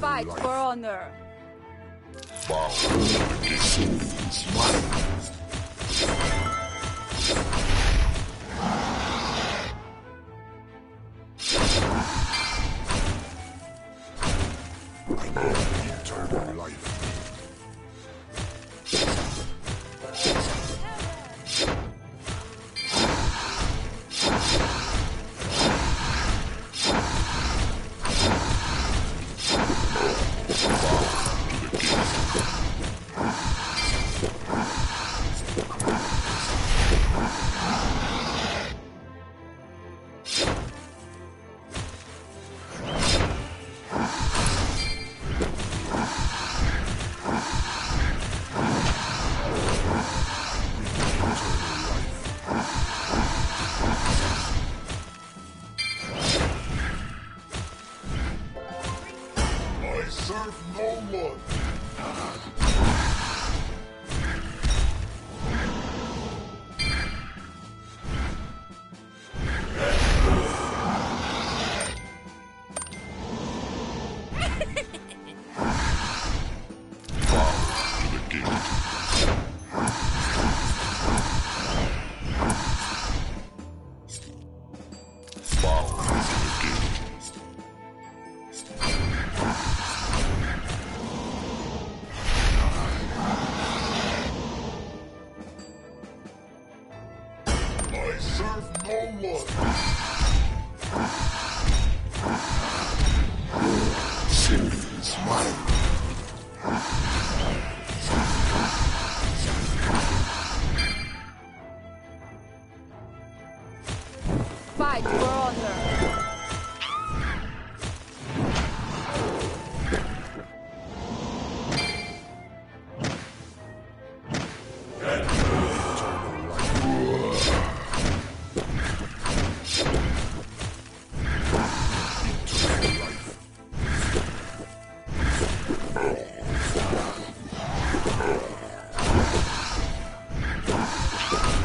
Fight for honor. Bow. Serve no one. Bow to Fight for honor. Yeah!